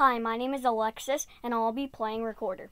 Hi, my name is Alexis, and I'll be playing recorder.